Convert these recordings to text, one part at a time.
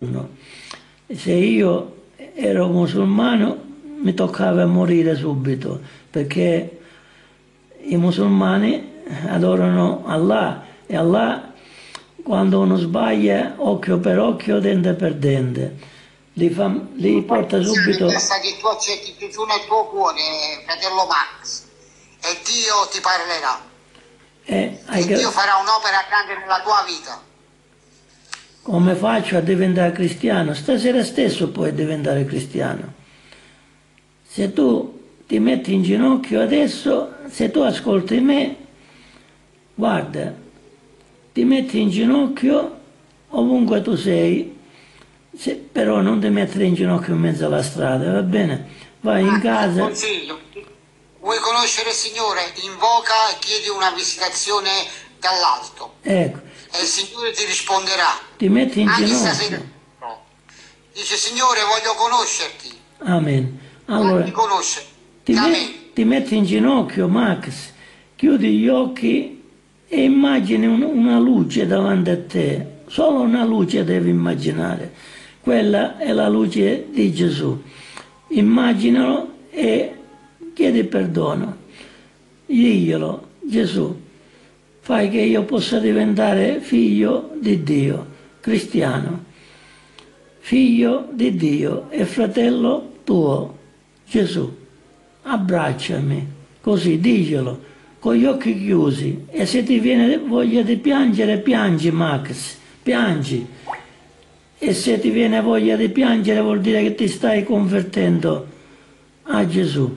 No. Se io ero musulmano mi toccava morire subito perché i musulmani adorano Allah e Allah quando uno sbaglia occhio per occhio, dente per dente, li, fa, li porta subito... Basta che tu accetti Gesù nel tuo cuore, fratello Max, e Dio ti parlerà. E, e Dio farà un'opera grande nella tua vita. Come faccio a diventare cristiano? Stasera stesso puoi diventare cristiano. Se tu ti metti in ginocchio adesso, se tu ascolti me, guarda, ti metti in ginocchio ovunque tu sei, se, però non ti mettere in ginocchio in mezzo alla strada, va bene? Vai in casa. Consiglio. Vuoi conoscere il Signore? Invoca e chiedi una visitazione dall'alto. Ecco e il Signore ti risponderà. Ti metti in Anche ginocchio. stasera. Dice Signore voglio conoscerti. Amen. Allora, ti Amen. met- ti metti in ginocchio, Max, chiudi gli occhi e immagini un- una luce davanti a te. Solo una luce devi immaginare. Quella è la luce di Gesù. Immaginalo e chiedi perdono. Diglielo, Gesù, fai che io possa diventare figlio di Dio, cristiano, figlio di Dio e fratello tuo, Gesù. Abbracciami, così diglielo, con gli occhi chiusi e se ti viene voglia di piangere, piangi Max, piangi. E se ti viene voglia di piangere vuol dire che ti stai convertendo a Gesù.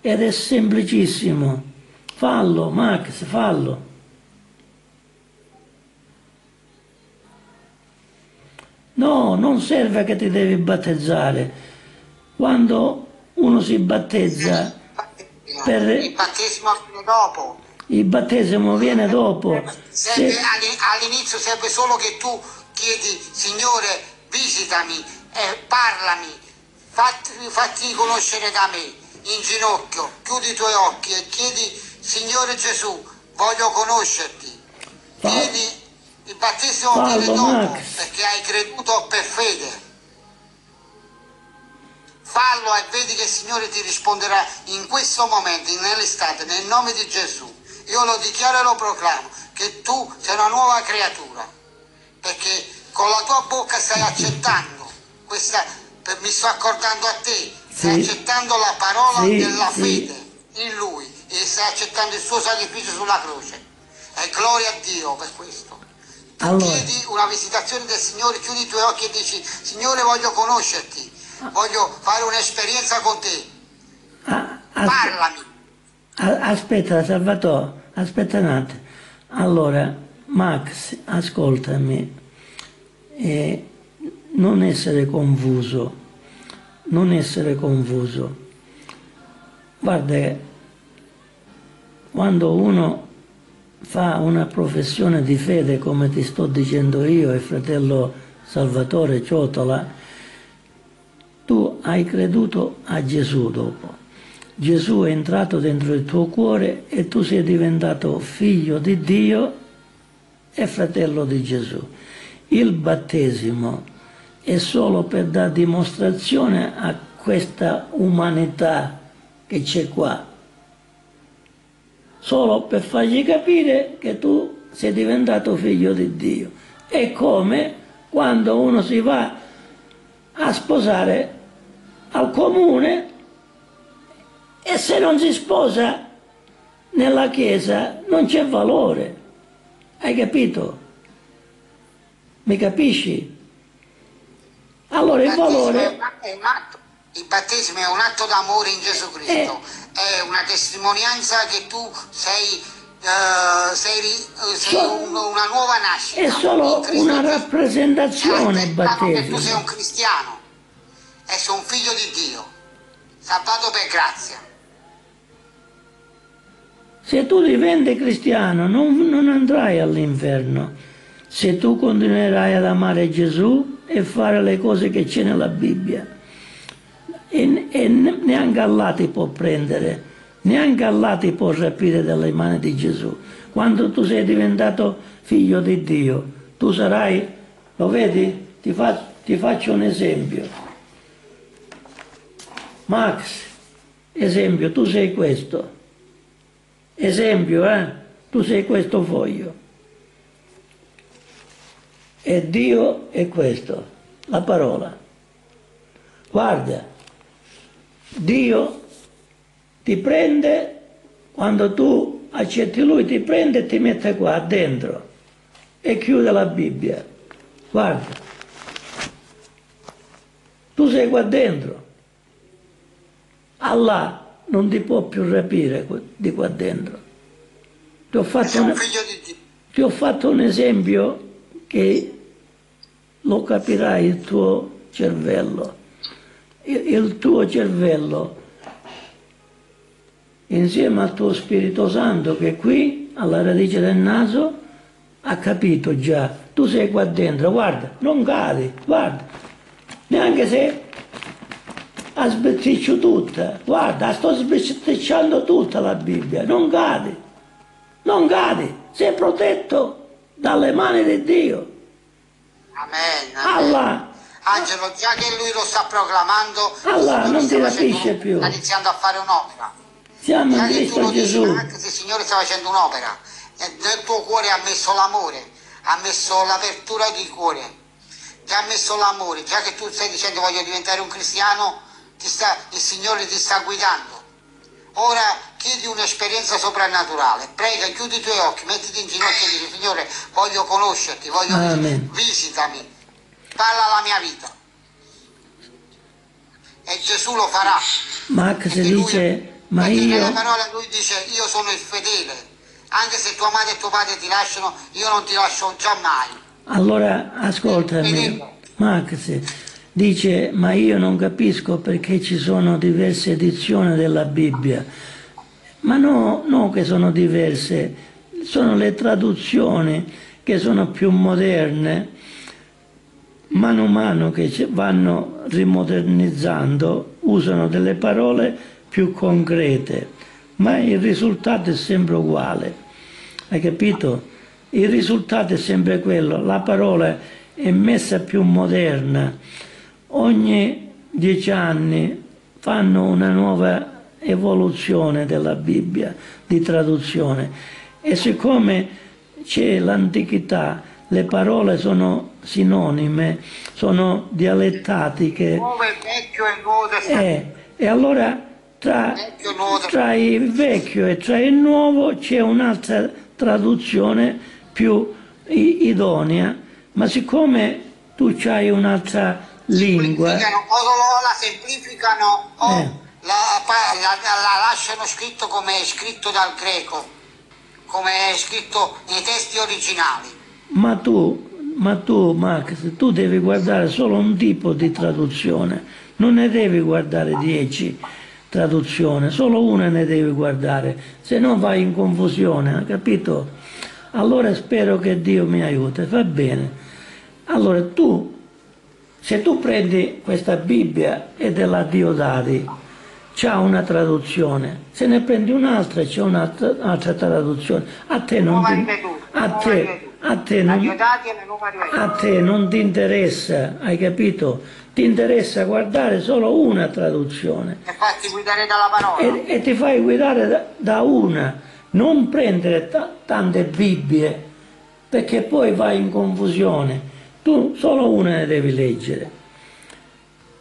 Ed è semplicissimo. Fallo, Max, fallo. No, non serve che ti devi battezzare. Quando uno si battezza, per- Il battesimo viene dopo. il battesimo viene dopo. Serve, Se- alli- all'inizio serve solo che tu chiedi, Signore, visitami, eh, parlami, fatti, fatti conoscere da me, in ginocchio, chiudi i tuoi occhi e chiedi, Signore Gesù, voglio conoscerti. Chiedi, il battesimo viene dopo, Max. perché hai creduto per fede. Fallo e vedi che il Signore ti risponderà in questo momento, nell'estate, nel nome di Gesù. Io lo dichiaro e lo proclamo, che tu sei una nuova creatura, perché con la tua bocca stai accettando, questa, mi sto accordando a te, stai Sì. accettando la parola Sì, della sì. fede in Lui e stai accettando il suo sacrificio sulla croce. E gloria a Dio per questo. Allora. chiedi una visitazione del Signore, chiudi i tuoi occhi e dici, Signore voglio conoscerti, voglio fare un'esperienza con te, Ah, aspe- parlami. aspetta, Salvatore, aspetta un attimo. Allora, Max, ascoltami. Eh, non essere confuso, non essere confuso. Guarda, quando uno fa una professione di fede come ti sto dicendo io e fratello Salvatore Ciotola, tu hai creduto a Gesù dopo. Gesù è entrato dentro il tuo cuore e tu sei diventato figlio di Dio e fratello di Gesù. Il battesimo è solo per dare dimostrazione a questa umanità che c'è qua, solo per fargli capire che tu sei diventato figlio di Dio. È come quando uno si va a sposare al comune e se non si sposa nella chiesa non c'è valore. Hai capito? Mi capisci? Allora il è valore... è un atto- il battesimo è un atto d'amore in Gesù Cristo, Eh. È una testimonianza che tu sei, eh, sei, eh, sei un- una nuova nascita. È solo una rappresentazione il Certo, che tu sei battesimo. un cristiano e sei un figlio di Dio, salvato per grazia. Se tu diventi cristiano non, non andrai all'inferno. Se tu continuerai ad amare Gesù e fare le cose che c'è nella Bibbia. E, e neanche Allah ti può prendere, neanche Allah ti può rapire dalle mani di Gesù. Quando tu sei diventato figlio di Dio, tu sarai, lo vedi? Ti faccio, ti faccio un esempio. Max, esempio, tu sei questo. Esempio, eh? Tu sei questo foglio. E Dio è questo, la parola. Guarda, Dio ti prende, quando tu accetti Lui, ti prende e ti mette qua dentro e chiude la Bibbia. Guarda, tu sei qua dentro. Allah non ti può più rapire di qua dentro. Ti ho fatto, un, ti ho fatto un esempio che lo capirai il tuo cervello. Il, il tuo cervello insieme al tuo Spirito Santo che qui alla radice del naso ha capito già, tu sei qua dentro, guarda, non cadi, guarda, neanche se la sbetticcio tutta, guarda, sto sbetticciando tutta la Bibbia, non cadi, non cadi, sei protetto dalle mani di Dio. Amen. amen. Allah. Angelo, già che lui lo sta proclamando, Allah non ti capisce più. Sta iniziando a fare un'opera. Siamo in Cristo Gesù. Anche se il Signore sta facendo un'opera, nel tuo cuore ha messo l'amore, ha messo l'apertura di cuore, ti ha messo l'amore, già che tu stai dicendo voglio diventare un cristiano, sta, il Signore ti sta guidando. Ora chiedi un'esperienza soprannaturale, prega, chiudi i tuoi occhi, mettiti in ginocchio e dici Signore voglio conoscerti, voglio Amen. visitami, parla la mia vita. E Gesù lo farà. Max dice, ma io... nella parola lui dice io sono il fedele, anche se tua madre e tuo padre ti lasciano, io non ti lascio già mai. Allora ascoltami, Max dice ma io non capisco perché ci sono diverse edizioni della Bibbia. Ma no, no che sono diverse, sono le traduzioni che sono più moderne, mano a mano che vanno rimodernizzando, usano delle parole più concrete, ma il risultato è sempre uguale. Hai capito? Il risultato è sempre quello, la parola è messa più moderna. Ogni dieci anni fanno una nuova evoluzione della Bibbia di traduzione e siccome c'è l'antichità, le parole sono sinonime, sono dialettatiche. Nuovo e vecchio e nuovo eh, e allora tra, tra il vecchio e tra il nuovo c'è un'altra traduzione più idonea, ma siccome tu hai un'altra lingua... O la semplificano o eh. la, la, la, lasciano scritto come è scritto dal greco, come è scritto nei testi originali. Ma tu, ma tu Max, tu devi guardare solo un tipo di traduzione, non ne devi guardare dieci traduzioni, solo una ne devi guardare, se no vai in confusione, capito? Allora spero che Dio mi aiuti, va bene. Allora tu, se tu prendi questa Bibbia e della Diodati, c'ha una traduzione, se ne prendi un'altra c'è un'altra, un'altra traduzione, a te non ti, a te, a te non, a te non ti interessa, hai capito? Ti interessa guardare solo una traduzione. E farti guidare dalla parola. E, e ti fai guidare da, da una non prendere tante Bibbie perché poi vai in confusione. Tu solo una ne devi leggere.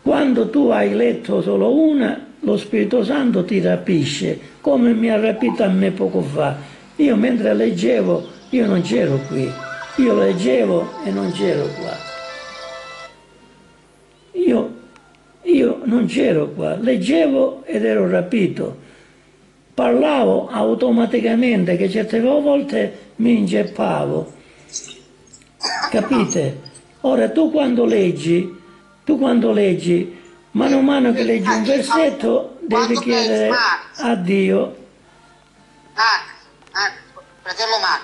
Quando tu hai letto solo una, lo Spirito Santo ti rapisce, come mi ha rapito a me poco fa. Io mentre leggevo, io non c'ero qui. Io leggevo e non c'ero qua. Io, io non c'ero qua, leggevo ed ero rapito parlavo automaticamente che certe volte mi ingeppavo. Capite? Ora tu quando leggi, tu quando leggi, mano a mano che leggi un versetto, devi chiedere a Dio. Mac, Mac, fratello senti,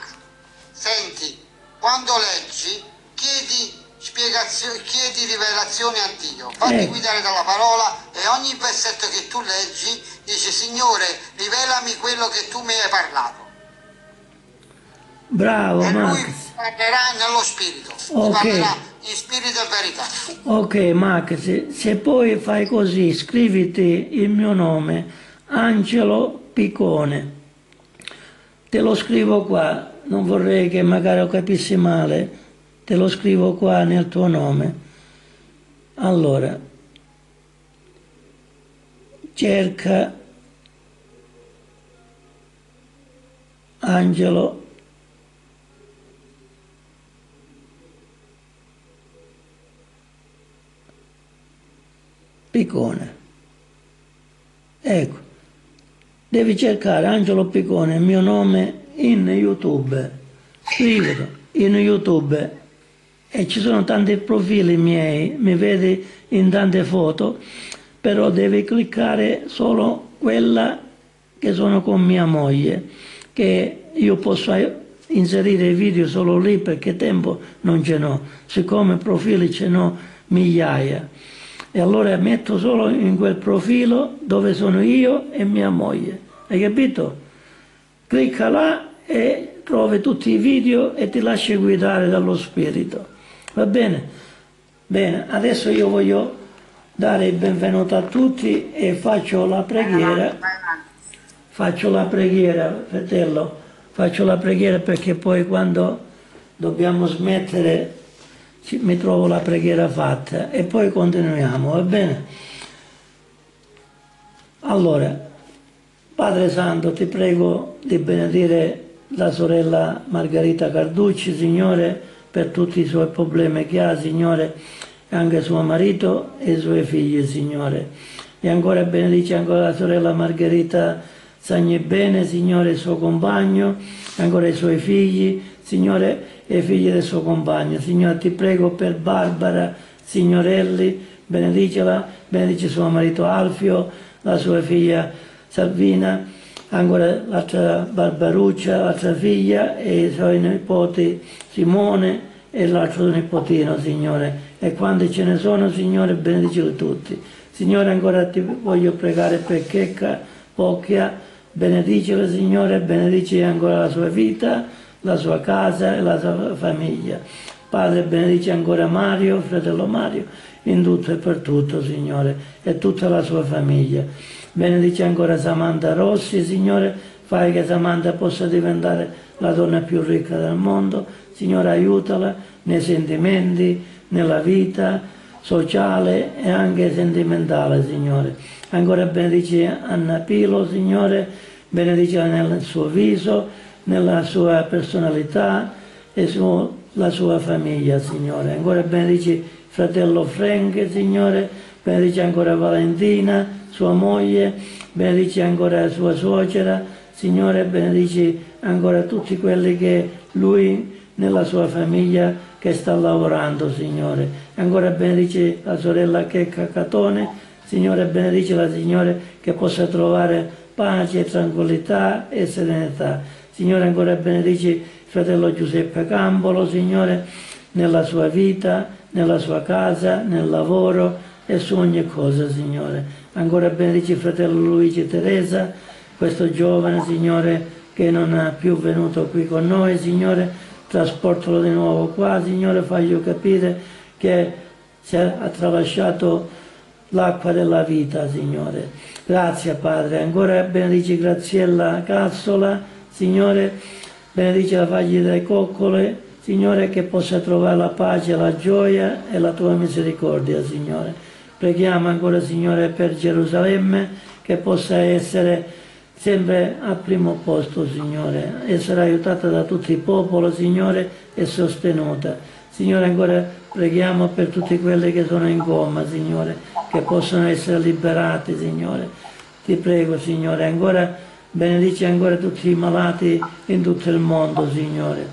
quando leggi, chiedi chiedi rivelazione a Dio, fatti eh. guidare dalla parola e ogni versetto che tu leggi dice Signore rivelami quello che tu mi hai parlato. Bravo e Max. lui parlerà nello spirito, okay. parlerà in spirito e verità. Ok, Max, se, se poi fai così, scriviti il mio nome, Angelo Piccone. Te lo scrivo qua, non vorrei che magari lo capissi male, te lo scrivo qua nel tuo nome. Allora, cerca Angelo Piccone. Ecco, devi cercare Angelo Piccone, il mio nome, in YouTube. Scrivilo in YouTube e ci sono tanti profili miei, mi vedi in tante foto, però devi cliccare solo quella che sono con mia moglie, che io posso inserire i video solo lì perché tempo non ce n'ho, siccome profili ce n'ho migliaia e allora metto solo in quel profilo dove sono io e mia moglie. Hai capito? Clicca là e trovi tutti i video e ti lasci guidare dallo Spirito. Va bene? Bene, adesso io voglio dare il benvenuto a tutti e faccio la preghiera. Faccio la preghiera, fratello, faccio la preghiera perché poi quando dobbiamo smettere mi trovo la preghiera fatta e poi continuiamo, va bene? Allora, Padre Santo, ti prego di benedire la sorella Margherita Carducci, Signore, per tutti i suoi problemi che ha, Signore, e anche suo marito e i suoi figli, Signore. E ancora benedice ancora la sorella Margherita Sagni bene, Signore, il suo compagno, ancora i suoi figli, Signore, e i figli del suo compagno. Signore, ti prego per Barbara Signorelli, benedicela, benedice suo marito Alfio, la sua figlia Salvina, ancora l'altra Barbaruccia, l'altra figlia e i suoi nipoti Simone e l'altro nipotino, Signore. E quando ce ne sono, Signore, benediceli tutti. Signore, ancora ti voglio pregare per Checca Pocchia, benedicela, Signore, benedice ancora la sua vita, la sua casa e la sua famiglia. Padre, benedice ancora Mario, fratello Mario, in tutto e per tutto, Signore, e tutta la sua famiglia. Benedice ancora Samantha Rossi, Signore, fai che Samantha possa diventare la donna più ricca del mondo. Signore, aiutala nei sentimenti, nella vita sociale e anche sentimentale, Signore. Ancora benedice Anna Pilo, Signore, benedice nel suo viso, nella sua personalità e sulla sua famiglia, Signore. Ancora benedici fratello Frank, Signore, benedici ancora Valentina, sua moglie, benedici ancora sua suocera, Signore, benedici ancora tutti quelli che lui nella sua famiglia che sta lavorando, Signore. Ancora benedici la sorella Checca Catone, Signore, benedici la Signore che possa trovare pace, tranquillità e serenità. Signore ancora benedici fratello Giuseppe Campolo, Signore, nella sua vita, nella sua casa, nel lavoro e su ogni cosa, Signore. Ancora benedici fratello Luigi Teresa, questo giovane, Signore, che non è più venuto qui con noi, Signore, trasportalo di nuovo qua, Signore, fagli capire che si è attraversato l'acqua della vita, Signore. Grazie, Padre. Ancora benedici Graziella Cassola, Signore, benedice la faglia delle coccole, Signore, che possa trovare la pace, la gioia e la tua misericordia, Signore. Preghiamo ancora, Signore, per Gerusalemme, che possa essere sempre al primo posto, Signore, essere aiutata da tutto il popolo, Signore, e sostenuta. Signore, ancora preghiamo per tutti quelli che sono in coma, Signore, che possano essere liberati, Signore. Ti prego, Signore, ancora Benedici ancora tutti i malati in tutto il mondo, Signore.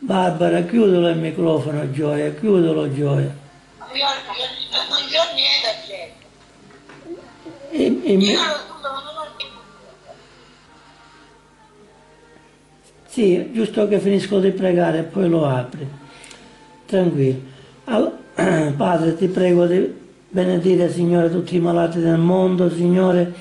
Barbara, chiudilo il microfono, Gioia, chiudilo, Gioia. Io, non c'ho niente, E, e mi... Sì, giusto che finisco di pregare e poi lo apri. Tranquillo. All... Padre, ti prego di benedire, Signore, tutti i malati del mondo, Signore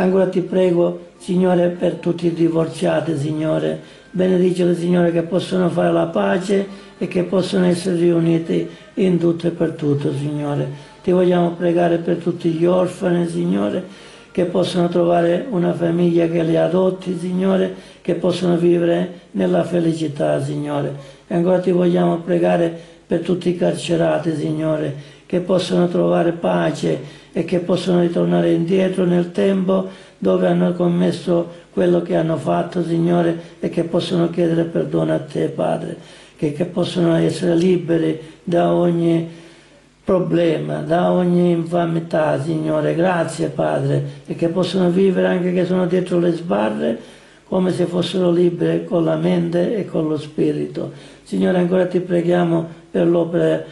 Ancora ti prego, Signore, per tutti i divorziati, Signore. Benediceli, Signore, che possono fare la pace e che possono essere riuniti in tutto e per tutto, Signore. Ti vogliamo pregare per tutti gli orfani, Signore, che possono trovare una famiglia che li adotti, Signore, che possono vivere nella felicità, Signore. E ancora ti vogliamo pregare per tutti i carcerati, Signore, che possono trovare pace e che possono ritornare indietro nel tempo dove hanno commesso quello che hanno fatto, Signore, e che possono chiedere perdono a te, Padre, che, che possono essere liberi da ogni problema, da ogni infamità, Signore. Grazie, Padre, e che possono vivere anche che sono dietro le sbarre come se fossero liberi con la mente e con lo spirito. Signore, ancora ti preghiamo per l'opera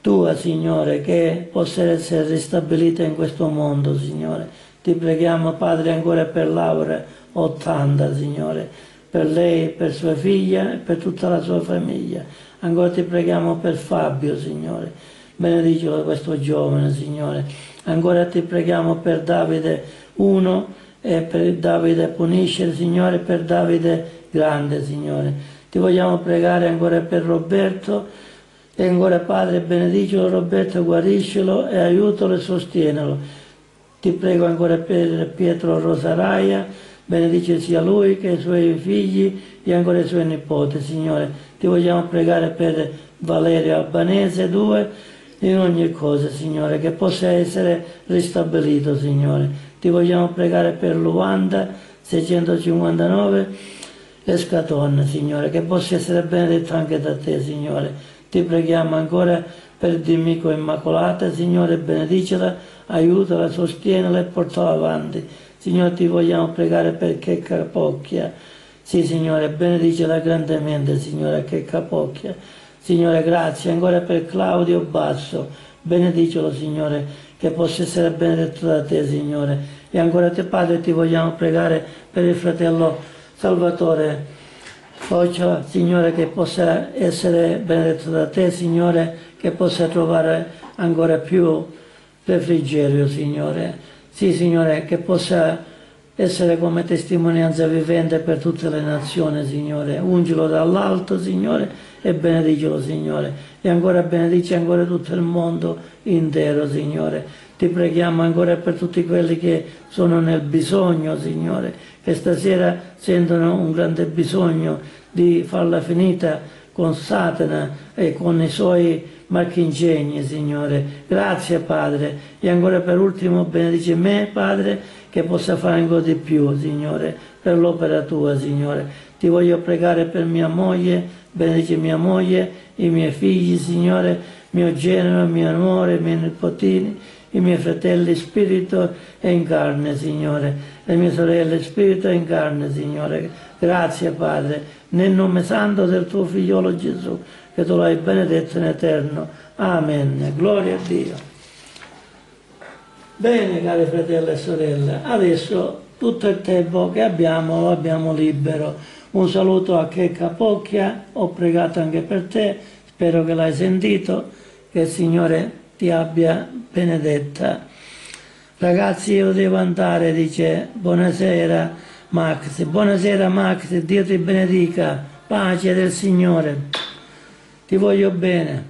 tua, Signore, che possa essere ristabilita in questo mondo, Signore. Ti preghiamo, Padre, ancora per Laura 80, Signore, per lei, per sua figlia e per tutta la sua famiglia. Ancora ti preghiamo per Fabio, Signore. Benedicilo questo giovane, Signore. Ancora ti preghiamo per Davide 1 e per Davide Punisce, Signore, per Davide Grande, Signore. Ti vogliamo pregare ancora per Roberto e ancora Padre benedicelo Roberto, guariscelo e aiutalo e sostienilo. Ti prego ancora per Pietro Rosaraia, benedice sia lui che i suoi figli e ancora i suoi nipoti, Signore. Ti vogliamo pregare per Valerio Albanese 2, in ogni cosa, Signore, che possa essere ristabilito, Signore. Ti vogliamo pregare per Luanda 659 e Scaton, Signore, che possa essere benedetto anche da te, Signore. Ti preghiamo ancora per Dimico Immacolata, Signore, benedicela, aiutala, sostienila e portala avanti. Signore, ti vogliamo pregare per Che Capocchia. Sì, Signore, benedicela grandemente, Signore, Che Capocchia. Signore, grazie ancora per Claudio Basso. Benedicelo, Signore, che possa essere benedetto da te, Signore. E ancora te, Padre, ti vogliamo pregare per il fratello Salvatore Occia, Signore, che possa essere benedetto da te, Signore, che possa trovare ancora più refrigerio, Signore. Sì, Signore, che possa essere come testimonianza vivente per tutte le nazioni, Signore. Ungilo dall'alto, Signore, e benedicelo, Signore. E ancora benedice ancora tutto il mondo intero, Signore. Ti preghiamo ancora per tutti quelli che sono nel bisogno, Signore, che stasera sentono un grande bisogno di farla finita con Satana e con i suoi marchingegni, Signore. Grazie, Padre. E ancora per ultimo benedice me, Padre, che possa fare ancora di più, Signore, per l'opera Tua, Signore. Ti voglio pregare per mia moglie, benedice mia moglie, i miei figli, Signore, mio genero, mio amore, i miei nipotini, i miei fratelli spirito e in carne, Signore, le mie sorelle spirito e in carne, Signore. Grazie, Padre nel nome santo del tuo figliolo Gesù, che tu l'hai benedetto in eterno. Amen. Gloria a Dio. Bene, cari fratelli e sorelle, adesso tutto il tempo che abbiamo lo abbiamo libero. Un saluto a Che Capocchia, ho pregato anche per te, spero che l'hai sentito, che il Signore ti abbia benedetta. Ragazzi, io devo andare, dice, buonasera. Max. Buonasera Max, Dio ti benedica, pace del Signore, ti voglio bene.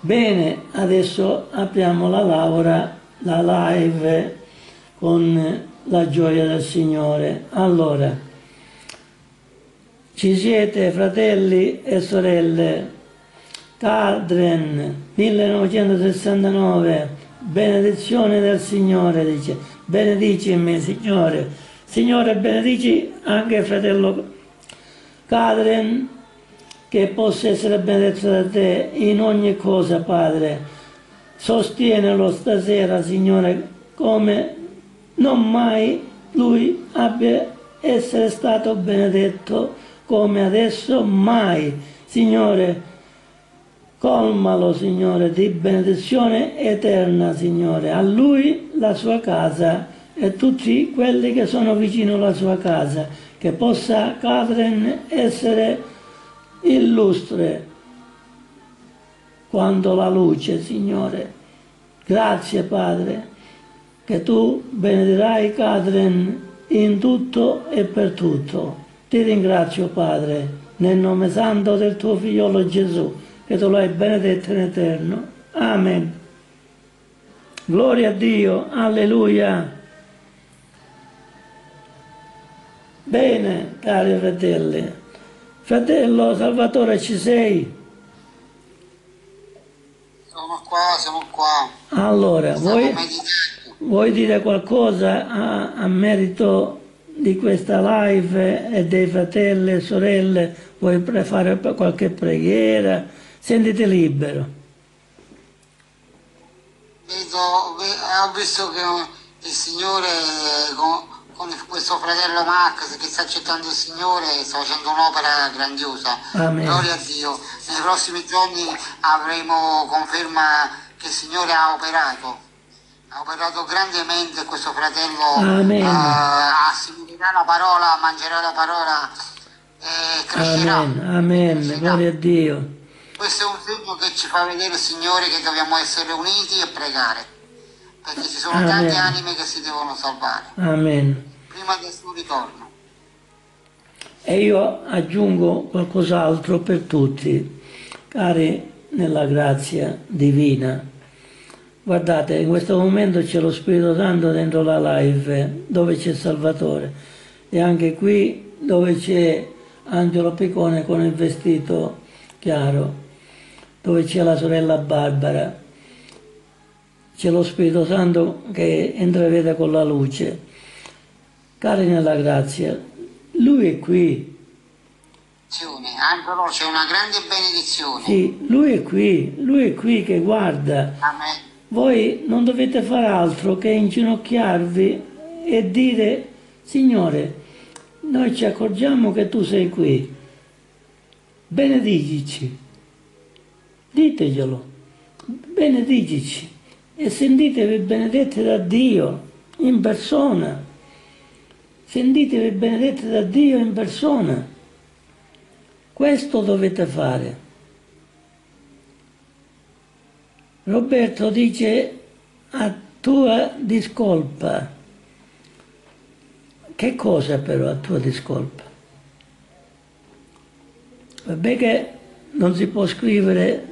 Bene, adesso apriamo la Laura, la live con la gioia del Signore. Allora, ci siete fratelli e sorelle, Caldren 1969, benedizione del Signore, dice benedicimi Signore, Signore benedici anche fratello Cadren che possa essere benedetto da te in ogni cosa Padre, sostienelo stasera Signore come non mai lui abbia essere stato benedetto come adesso mai. Signore Colmalo, Signore, di benedizione eterna, Signore, a Lui, la sua casa e tutti quelli che sono vicino alla sua casa, che possa Catherine essere illustre quando la luce, Signore. Grazie, Padre, che Tu benedirai Catherine in tutto e per tutto. Ti ringrazio, Padre nel nome santo del tuo figliolo Gesù, che tu l'hai benedetto in eterno. Amen. Gloria a Dio, alleluia. Bene, cari fratelli. Fratello Salvatore, ci sei? Sono qua, siamo qua. Allora, vuoi, vuoi dire qualcosa a, a merito di questa live e dei fratelli e sorelle? Vuoi fare qualche preghiera? Sentiti libero. Vedo, ve- ho visto che il Signore eh, con, questo fratello Max che sta accettando il Signore sta facendo un'opera grandiosa. Amen. Gloria a Dio. Nei prossimi giorni avremo conferma che il Signore ha operato. Ha operato grandemente questo fratello. Amen. eh, assimilerà la parola, mangerà la parola e crescerà. Amen, amen, Crescerà. gloria a Dio. Questo è un segno che ci fa vedere, Signore, che dobbiamo essere uniti e pregare, perché ci sono Amen. tante anime che si devono salvare Amen. Prima del suo ritorno. E io aggiungo qualcos'altro per tutti, cari nella grazia divina. Guardate, in questo momento c'è lo Spirito Santo dentro la live, dove c'è Salvatore, e anche qui dove c'è Angelo Piccone con il vestito chiaro, dove c'è la sorella Barbara. C'è lo Spirito Santo che intravede con la luce. Cari nella grazia, lui è qui. Angelo, c'è una grande benedizione. sì, lui è qui, lui è qui che guarda. Amen. Voi non dovete fare altro che inginocchiarvi e dire, Signore, noi ci accorgiamo che tu sei qui, benedicici, diteglielo, benedicici e sentitevi benedetti da Dio in persona, sentitevi benedetti da Dio in persona. Questo dovete fare. Roberto dice a tua discolpa. Che cosa però a tua discolpa? Vabbè che non si può scrivere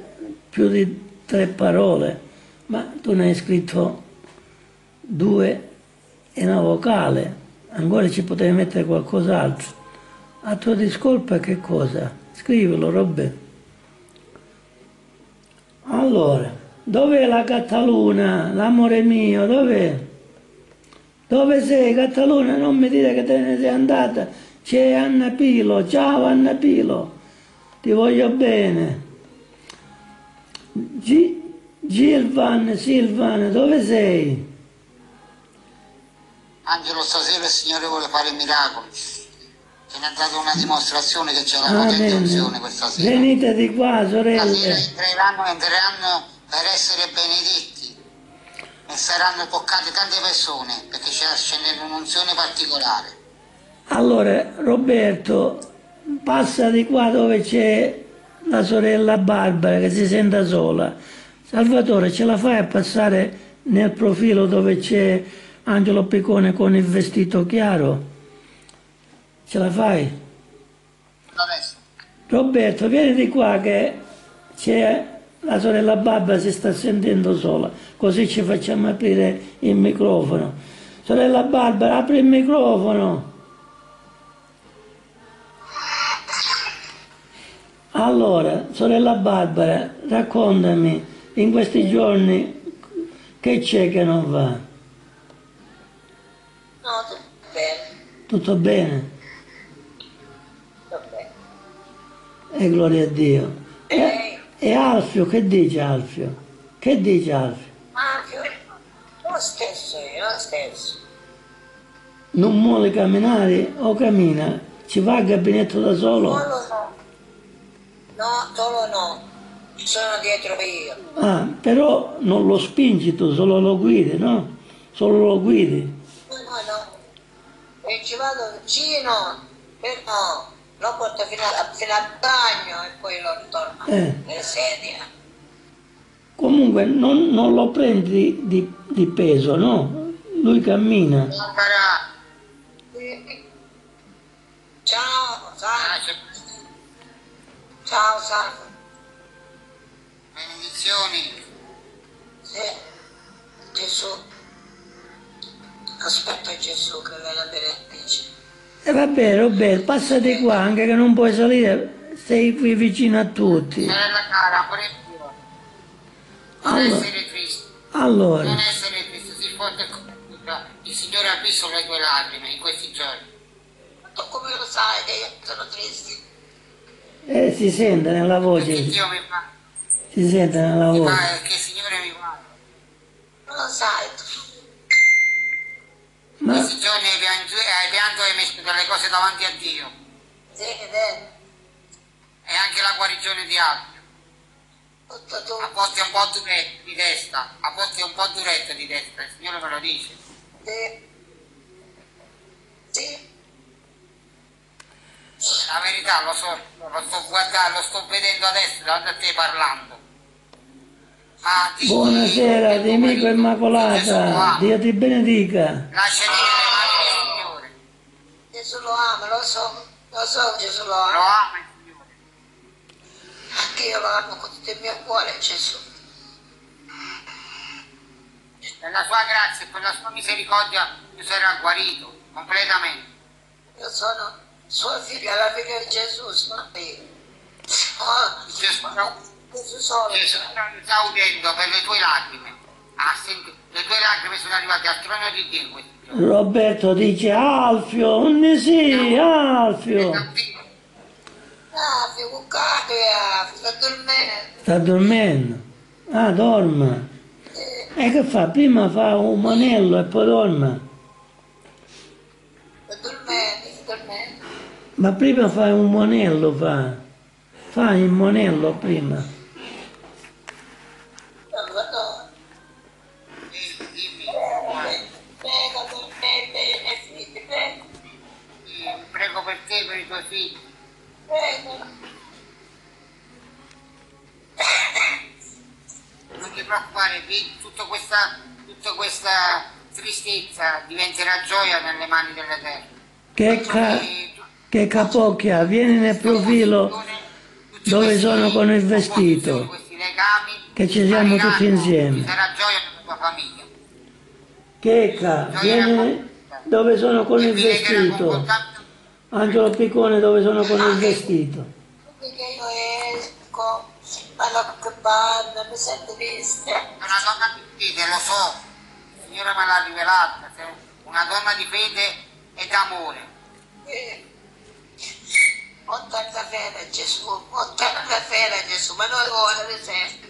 più di tre parole, ma tu ne hai scritto due e una vocale, ancora ci potevi mettere qualcos'altro. A tua discolpa che cosa? Scrivilo, Roberto. Allora, dov'è la Cataluna, l'amore mio, dov'è? Dove sei Cataluna? Non mi dire che te ne sei andata. C'è Anna Pilo, ciao Anna Pilo, ti voglio bene. Gi- Gilvan, Silvan, dove sei? Angelo, stasera il Signore vuole fare miracoli. Ce ne ha dato una dimostrazione che c'è la potente unzione questa sera. Venite di qua, Stasera sorelle. entreranno, entreranno per essere benedetti e saranno toccate tante persone perché c'è un'unzione particolare. Allora, Roberto, passa di qua dove c'è la sorella Barbara che si senta sola. Salvatore, ce la fai a passare nel profilo dove c'è Angelo Piccone con il vestito chiaro? Ce la fai? Adesso. Roberto, vieni di qua che c'è la sorella Barbara si sta sentendo sola, così ci facciamo aprire il microfono. Sorella Barbara, apri il microfono. Allora, sorella Barbara, raccontami in questi giorni che c'è che non va? Tutto bene? tutto bene. E gloria a Dio. E, Lei? e Alfio, che dice Alfio? Che dice Alfio? Mafio, lo stesso io, lo stesso. Non vuole camminare o cammina? Ci va al gabinetto da solo? Solo no. No, solo no. Sono dietro io. Ah, però non lo spingi tu, solo lo guidi, no? Solo lo guidi. E ci vado vicino, però lo porto fino, a- fino al bagno e poi lo ritorno Eh. nelle sedie. Comunque non, non lo prendi di, di peso, no? Lui cammina. Ciao, Ah, sai. c'è- Ciao, salve. Benedizioni. Sì. Gesù. Aspetta Gesù che viene a benedice. E vabbè, Roberto, passate qua, anche che non puoi salire, sei qui vicino a tutti. Sorella cara, pure io. Non Allora. essere triste. Allora, Non essere triste, sii forte coraggiosa. Il Signore ha visto le tue lacrime in questi giorni. Tu come lo sai che io sono triste? eh, si sente nella Perché voce, Dio mi fa, si sente nella mi voce. fa, che il Signore mi fa. Non lo sai tu. Ma Questi giorni hai pianto, hai pianto e hai messo delle cose davanti a Dio. Sì, vedi? E anche la guarigione di altri. A volte è un po' duretto di testa, a volte è un po' duretto di testa, il Signore me lo dice. Sì. Sì. La verità lo so, lo sto guardando, lo sto vedendo adesso davanti a te parlando. Buonasera, lo Immacolata, ama. Dio ti benedica. Lasciati nelle mani del Signore. Gesù lo ama, lo so. Lo so che Gesù lo Lo ama. ama il Signore. Anche io lo amo con tutto il mio cuore, Gesù. Per la sua grazia e per la sua misericordia tu sarai guarito completamente. Io sono suo figlio, la figlia di Gesù, sono io. Oh, Gesù, Gesù Gesù sta udendo per le tue lacrime. Le tue lacrime sono arrivate al trono di Dio in giorni. Roberto dice Alfio, ne sì, Alfio. Ah, figo cambia, sta dormendo. Sta dormendo. Ah, dorma. E che fa? Prima fa un manello e poi dorma. Sta dormendo, sta dormendo. Ma prima fa un monello, fa. Fa il monello prima. Non lo so. Eh, dimmi, Prego per me, per i miei figli, prego, eh, prego per te per i tuoi figli. prego. Non ti preoccupare, tutta questa, tutta questa tristezza diventerà gioia nelle mani dell'Eterno. Che, ca- che capocchia, vieni nel profilo dove sono con il vestito. Legami Che ci siamo tutti insieme. Ci sarà gioia nella tua famiglia. Checca, vieni dove sono con il vestito. Angelo Piccone dove sono con il vestito. Perché io esco, vado a che banda, mi sento triste. È una donna di fede, lo so, il Signore me l'ha rivelata, una donna di fede e d'amore. Eh, Ho tanta fede a Gesù, ho tanta fede a Gesù, ma non ora ad esempio.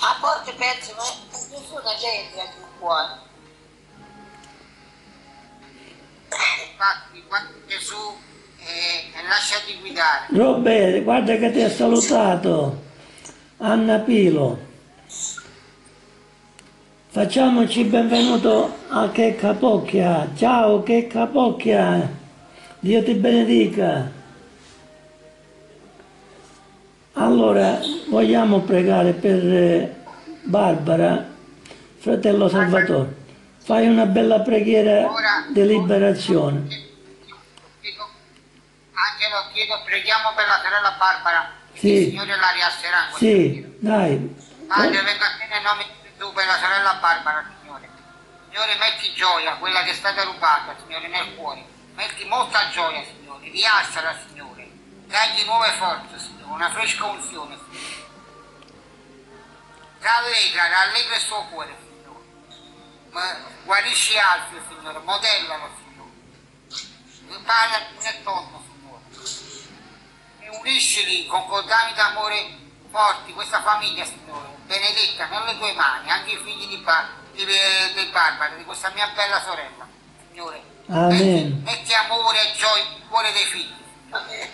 A volte penso, ma nessuna gente ha più cuore. Infatti, quando Gesù eh, lasciati guidare, Roberto, guarda che ti ha salutato. Anna Pilo. Facciamoci benvenuto a Che Capocchia. Ciao Che Capocchia. Dio ti benedica. Allora, vogliamo pregare per eh, Barbara, fratello Salvatore. Fai una bella preghiera di liberazione. Angelo, chiedo, preghiamo per la sorella Barbara, Sì. il Signore la riasserà. Sì, dai. Padre, venga a te nel nome di Gesù per la sorella Barbara, Signore. Signore, metti gioia, quella che è stata rubata, Signore, nel cuore. Metti molta gioia, Signore. Rialzala, Signore. Dagli nuove forze, Signore, una fresca unzione, Signore. Rallegra, rallegra il suo cuore, Signore. Guarisci altri, Signore, modellalo, Signore. Parla nel tondo, Signore. E uniscili con cordami d'amore forti questa famiglia, Signore, benedetta nelle tue mani, anche i figli di, Bar- di, di Barbara, di questa mia bella sorella, Signore. Amen. Metti, metti amore e gioia nel cuore dei figli Amen.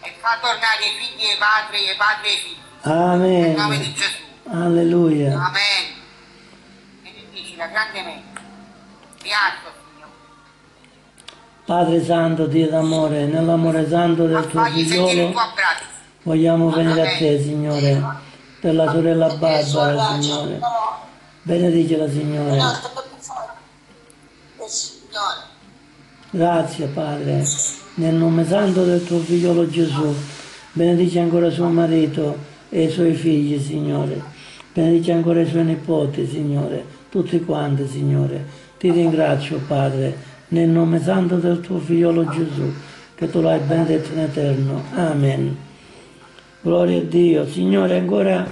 e fa tornare i figli ai padri e i padri ai figli. Nel nome di Amen. Gesù. Alleluia. Amen. Benedicila grandemente. Rialzo, Signore. Padre Santo, Dio d'amore, nell'amore santo del tuo Fagli sentire il figliolo, tuo abbraccio. vogliamo venire a te, Signore, per la sorella Barbara, Signore. Benedicela, Signore. Signore. Grazie, Padre. nel nome santo del tuo figliolo Gesù. Benedici ancora suo marito e i suoi figli, Signore. Benedici ancora i suoi nipoti, Signore. Tutti quanti, Signore. Ti ringrazio, Padre, nel nome santo del tuo figliolo Gesù, che tu l'hai benedetto in eterno. Amen. Gloria a Dio. Signore, ancora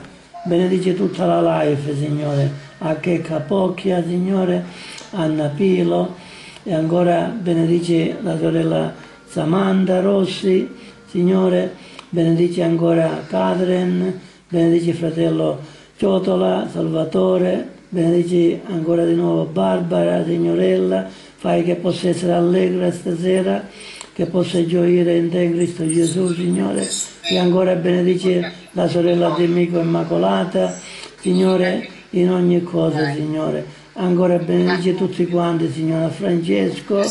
benedici tutta la life, Signore. A che Capocchia, Signore, Anna Pilo, e ancora benedici la sorella Samantha Rossi, Signore, benedici ancora Catherine, benedici fratello Ciotola, Salvatore, benedici ancora di nuovo Barbara, signorella, fai che possa essere allegra stasera, che possa gioire in te in Cristo Gesù, Signore, e ancora benedici la sorella di Mico Immacolata, Signore, in ogni cosa, Signore. Ancora benedici tutti quanti, Signore Francesco,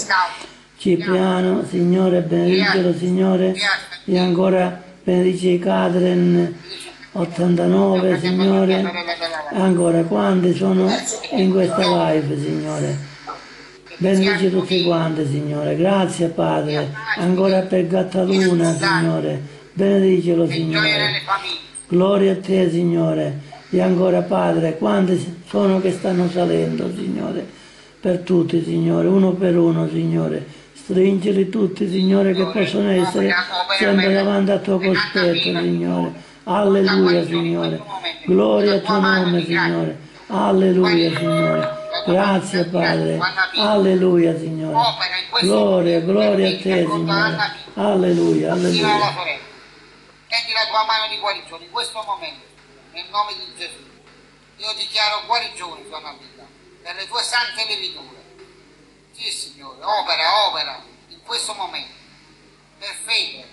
Cipriano, Signore, benedicelo, Signore, e ancora benedici Catherine, 89, Signore, ancora quanti sono in questa live, Signore. Benedici tutti quanti, Signore. Grazie, Padre. Ancora per Gattaluna, Signore. Benedicelo, Signore. Gloria a te, Signore. E ancora, Padre, quanti sono che stanno salendo, Signore. Per tutti, Signore. Uno per uno, Signore. Stringili tutti, Signore, che possono essere sempre davanti al tuo cospetto, Signore. Alleluia, Signore. Gloria al tuo nome, Signore. Alleluia, Signore. Grazie, Padre. Alleluia, Signore. Gloria, gloria a te, Signore. Alleluia, alleluia. Prendi la tua mano di guarigione in questo momento, nel nome di Gesù. Io dichiaro guarigione sulla tua vita, per le tue sante leviture. Sì, Signore, opera, opera in questo momento. Per fede,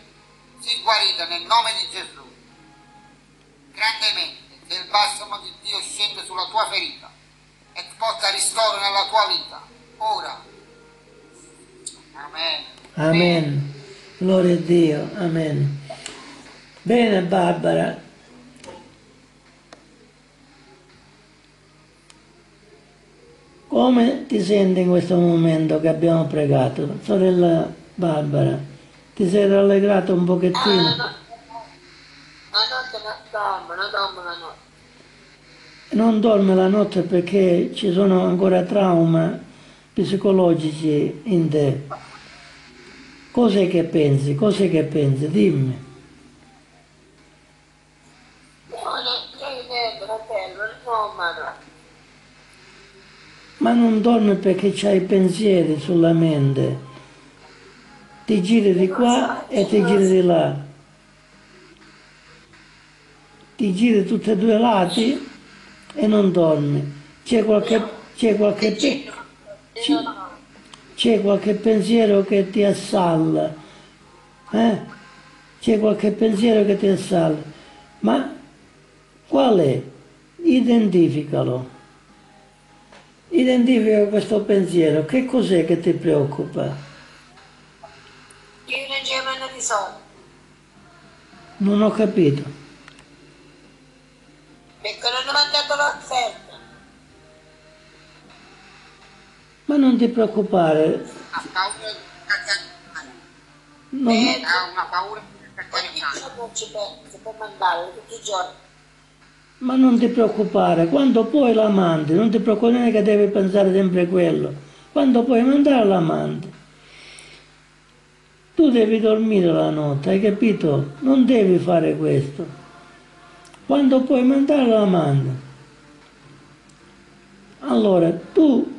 sii guarita nel nome di Gesù. Grandemente, che il balsamo di Dio scende sulla tua ferita e ti porta ristoro nella tua vita. Ora. Amen. Amen. Gloria a Dio. Amen. Bene, Barbara. Come ti senti in questo momento che abbiamo pregato? Sorella Barbara, ti sei rallegrata un Ah, pochettino? notte non dormo, non dormo la notte. Non dorme la notte perché ci sono ancora traumi psicologici in te. Cos'è che pensi? Cos'è che pensi? Dimmi. No, non c'è niente, fratello, no, ma no. Ma non dormi perché c'hai pensieri sulla mente. Ti giri di qua e ti giri di là. Ti giri tutti e due i lati e non dormi. C'è qualche, c'è qualche, no. c'è qualche pensiero che ti assalla. Eh? C'è qualche pensiero che ti assalla. Ma qual è? Identificalo. Identifica questo pensiero. Che cos'è che ti preoccupa? Io non c'è meno di soldi, Non ho capito. perché non ho mandato l'offerta. Ma non ti preoccupare. Ha paura di cacciare Non, Eh, Ha una paura di ogni cacciare giorno ci penso per mandarlo, tutti i giorni. Ma non ti preoccupare. Quando poi la mandi, non ti preoccupare che devi pensare sempre quello. Quando puoi mandare la mandi. Tu devi dormire la notte, hai capito? Non devi fare questo. Quando puoi mandare la mandi. Allora, tu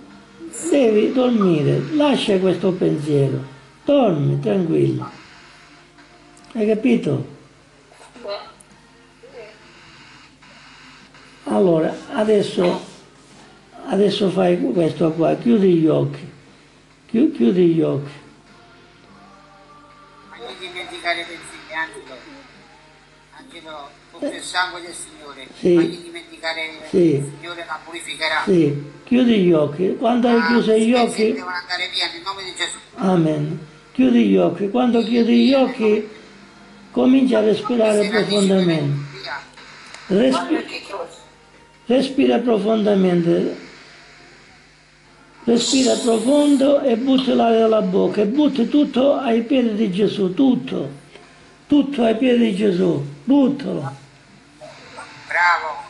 devi dormire, lascia questo pensiero. Dormi tranquillo. Hai capito? Allora, adesso, adesso fai questo qua, chiudi gli occhi, Chi- chiudi gli occhi. Ma non dimenticare pensieri, Angelo. Angelo, tutto il sangue del Signore. Sì. Non gli dimenticare Sì. il Signore la purificherà. Sì, chiudi gli occhi. Quando hai chiuso gli occhi, devono andare via nel nome di Gesù. amen. Chiudi gli occhi. Quando chiudi gli occhi, comincia a respirare profondamente. Respi-. Respira profondamente. Respira profondo e butti l'aria dalla bocca e butti tutto ai piedi di Gesù, tutto, tutto ai piedi di Gesù, buttalo. Bravo.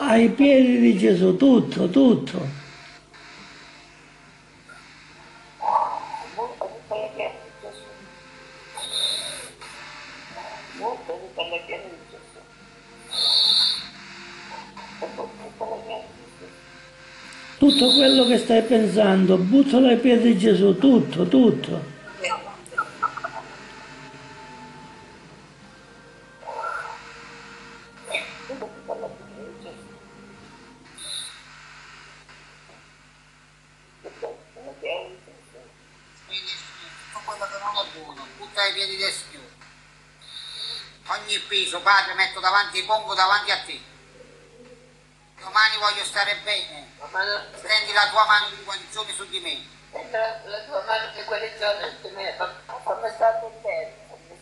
Ai piedi di Gesù, tutto, tutto. Butta tutte le piede di Gesù. Butta tutte le piede di Gesù. E butta tutte le piede di Gesù. Tutto quello che stai pensando, buttalo ai piedi di Gesù, tutto, tutto. Ogni peso, Padre, metto davanti, pongo davanti a te. Domani voglio stare bene. Ma non- Stendi la tua mano di guarigione su di me. Entra la tua mano di guarigione su me, ma come state bene,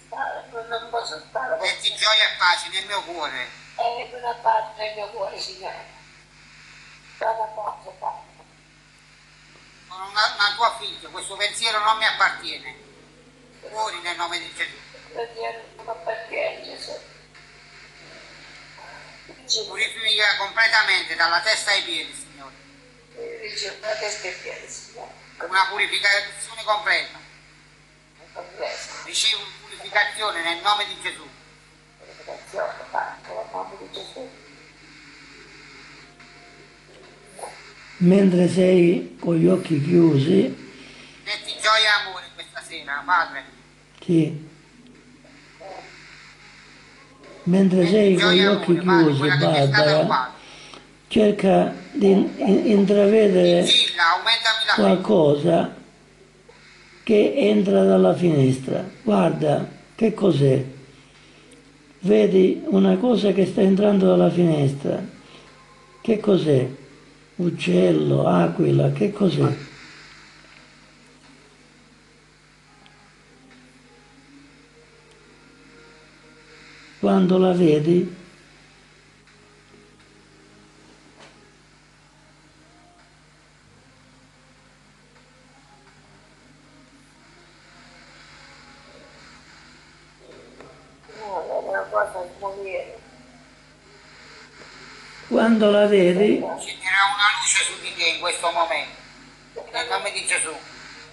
stare, non posso stare, Metti gioia e pace nel mio cuore. è una parte nel mio cuore, Signore. Dalla pace, Padre. Sono una, una tua figlia, questo pensiero non mi appartiene. Fuori nel nome di Gesù. Preghiamo non appartiene, Gesù. Purifica completamente dalla testa ai piedi, Signore. la testa e piede, Signore. Una purificazione completa. Ricevo purificazione nel nome di Gesù. purificazione, Padre, nel nome di Gesù. Mentre sei con gli occhi chiusi, Metti gioia e amore questa sera, Padre. sì. Mentre sei con gli occhi chiusi, Barbara, cerca di in- intravedere qualcosa che entra dalla finestra. Guarda, che cos'è? Vedi una cosa che sta entrando dalla finestra. Che cos'è? Uccello, aquila, che cos'è? Quando la vedi, No, è una cosa da morire. quando la vedi, Scenderà una luce su di te in questo momento. Nel nome di Gesù.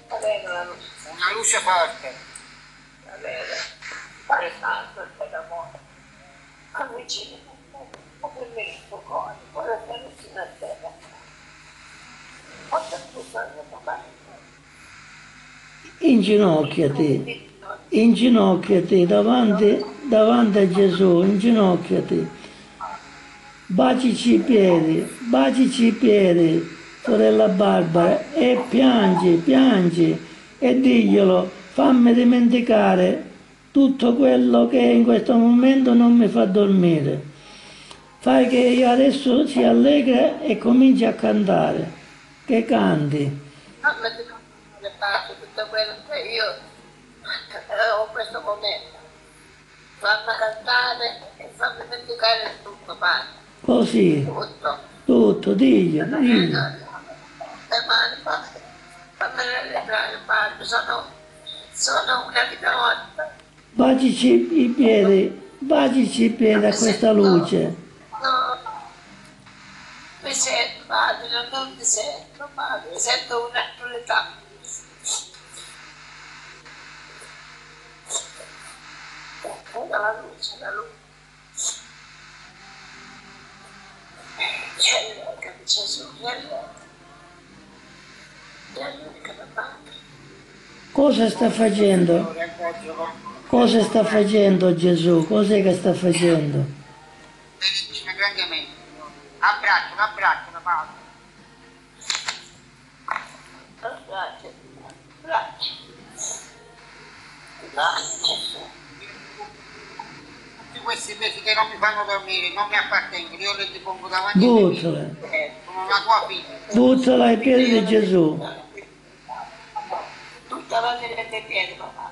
Una luce forte. va bene. Fare santo per l'amore. Avvicini a per me il tuo cuore, cuore per vicino a terra. Tu sangue, papà. inginocchiati. inginocchiati davanti, davanti a Gesù, inginocchiati, bacici i piedi, bacici i piedi, sorella Barbara, e piangi, piangi, e diglielo, fammi dimenticare tutto quello che in questo momento non mi fa dormire. Fai che io adesso sia allegra e cominci a cantare, che canti. Fammi le pace tutto quello che io eh, ho questo momento. Fammi cantare e fammi dimenticare tutto, padre. Così, Tutto. tutto, diglielo, diglielo. Le mani, padre. Fammi rallegrare, padre. Sono, sono una vita morta. Bacici i piedi, bacici i piedi a questa luce. No. Mi sento, padre, non mi sento, padre. Mi sento un'attualità. Guarda la luce, la luce. C'è di Gesù, c'è l'eca da padre. Cosa sta facendo? Cosa sta facendo Gesù? Cos'è che sta facendo? Benedicina grandemente. Abbraccio, abbraccio, Padre. Grazie, grazie. Grazie. Tutti questi pesi che non mi fanno dormire, non mi appartengono, io li pongo davanti piedi. Buttala, Sono una tua figlia. buttala ai piedi di Gesù. Tutta la delle tue piedi, papà.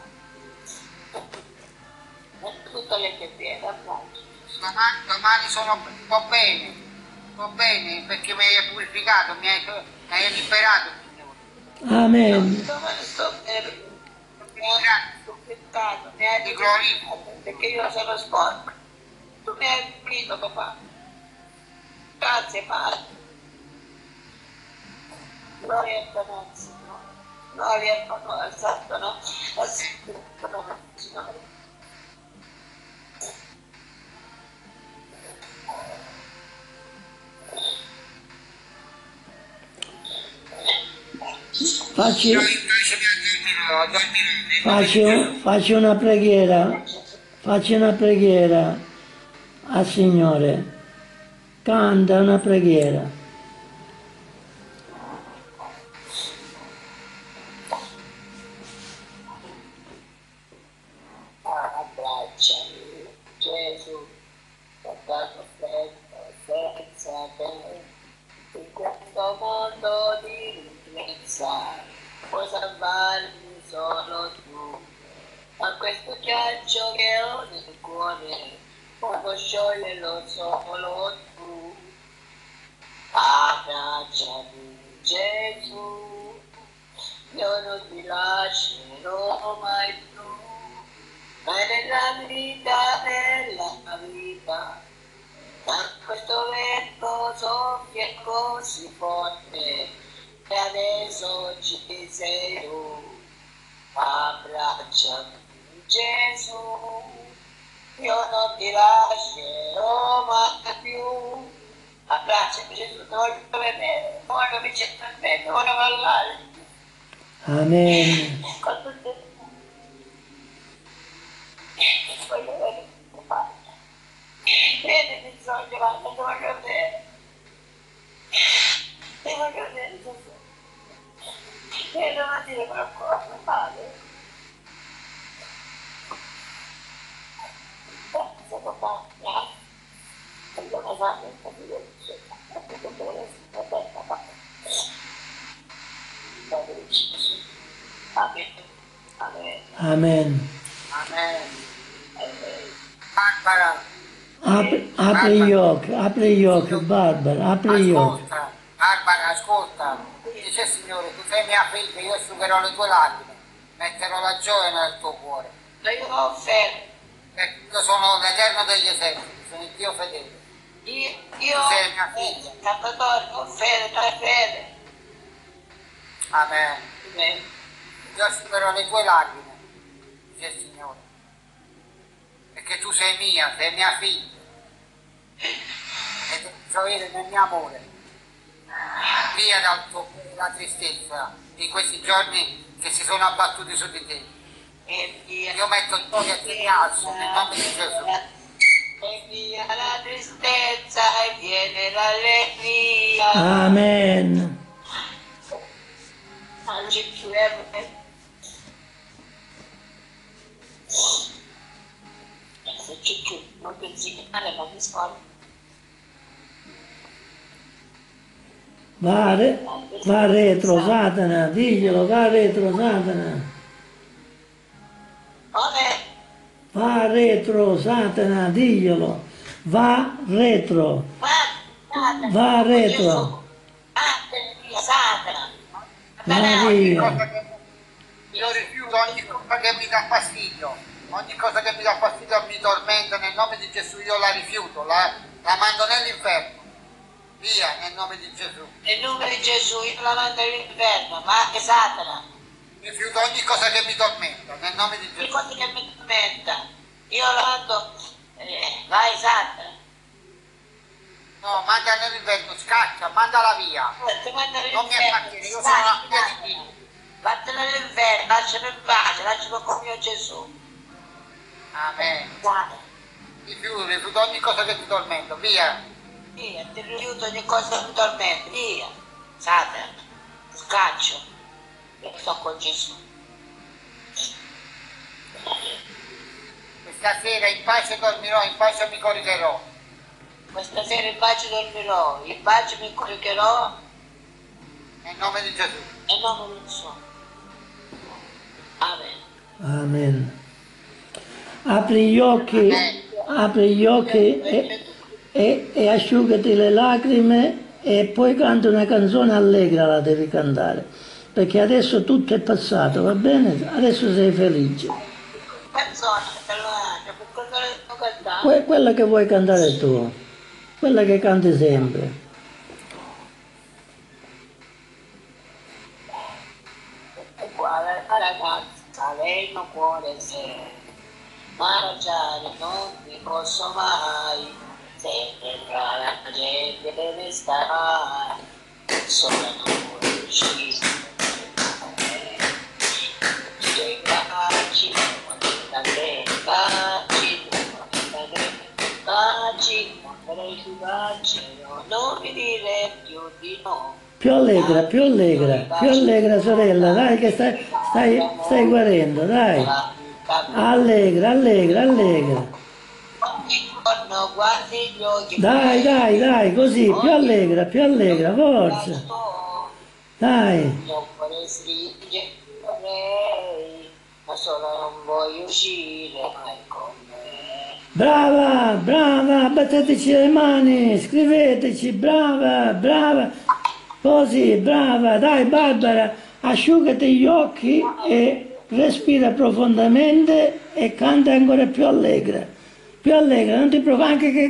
Tutte le tue piedi, abbraccio. Domani, domani sono un po' bene. sto bene perché mi hai purificato, mi hai, mi hai liberato, Signore. Amen. Dove sto bene? Mi hai purificato, mi hai glorifico. perché io sono sporco. Tu mi hai pulito, papà. Grazie, Padre. Gloria tuo nome, Signore. Gloria al tuo nome, al santo nome, al santo nome, Signore. Facci, Io invece mi addormirò, dormirò. faccio, faccio una preghiera. Faccio una preghiera al Signore. Canta una preghiera. abbracciami, Gesù, portato freddo, senza te, in questo mondo di ricchezza, puoi salvarmi solo tu. Ma questo ghiaccio che ho nel cuore, puoi scioglierlo solo tu. Abbracciami, Gesù, io non ti lascerò mai più. Ma nella vita, nella vita, da questo vento soffia così forte, e adesso ci sei tu. Abbracciami, Gesù, io non ti lascerò mai più. Abbracciami, Gesù, non voglio vedere, non voglio vincere per me, non voglio parlare. Amen. Con tutte voglio vedere tuo padre. Vedi mi sogno, guarda, ti voglio vedere. Ti voglio vedere, Gesù. E non dire qualcosa, padre. Grazie, papà, grazie. Voglio casare, capire, tutto bene, va bene, papà. Amen. Amen. Amen. Barbara, Apri, apri gli occhi, apri gli occhi, Barbara, apri gli occhi. ascolta, Barbara, ascolta. Dice Signore, tu sei mia figlia, io asciugherò le tue lacrime, metterò la gioia nel tuo cuore. Ma io ho. Perché io sono l'Eterno degli eserciti, sono il Dio fedele. Io, io Sei mia figlia. Ho fede, dai fede. Amen. Amen. Io asciugherò le tue lacrime, dice il Signore. Perché tu sei mia, sei mia figlia. E gioire nel mio amore. Via dal tuo la tristezza di questi giorni che si sono abbattuti su di te. Io metto gioia e ti alzo nel nome di Gesù. E via la tristezza e viene l'allegria. Amen. Non pensi che male, ma mi scordo. Va, re- va retro, Satana, diglielo, va retro, Satana. Vabbè, Va retro, Satana, diglielo. Va retro, va retro. Va che- Io rifiuto ogni cosa che mi dà fastidio. Ogni cosa che mi dà fastidio mi tormenta. Nel nome di Gesù io la rifiuto, la, la mando nell'inferno. Via, nel nome di Gesù. Nel nome di Gesù io la mando all'inferno, ma anche Satana. Rifiuto ogni cosa che mi tormenta. Nel nome di Gesù. cosa che mi tormenta. Io mando, eh, vai Satana. No, manda nell'inferno, scaccia, mandala via. Eh, Ti Non mi appartiene, io sono una figlia di Dio. Vattene all'inferno, lasciami in pace, lasciami con mio Gesù. Amen. Satana. Rifiuto, rifiuto ogni cosa che ti tormenta. Via. Via, ti rifiuto ogni cosa che mi tormenta, via. Satana, scaccio. Io sto con Gesù. Questa sera in pace dormirò, in pace mi coricherò. Questa sera in pace dormirò, in pace mi coricherò Nel nome di Gesù. e non lo so. Amen. Amen. Apri gli occhi, apri gli occhi e, e, e asciugati le lacrime e poi canta una canzone allegra la devi cantare perché adesso tutto è passato va bene adesso sei felice? Que- quella che vuoi cantare tu quella che canti sempre Uguale la ragazza, lei vuole se mangiare non mi posso mai, sempre tra la gente deve stare, solo non vuole non mi dire più di no. più allegra più allegra più allegra sorella dai che stai, stai, stai guarendo dai. Allegra allegra allegra. Dai dai dai così più allegra più allegra forza. dai. ma solo non voglio uscire mai con me. Brava, brava, batteteci le mani, scriveteci, brava, brava, così, brava, dai Barbara, asciugati gli occhi e respira profondamente e canta ancora più allegra, più allegra, non ti preoccupare anche che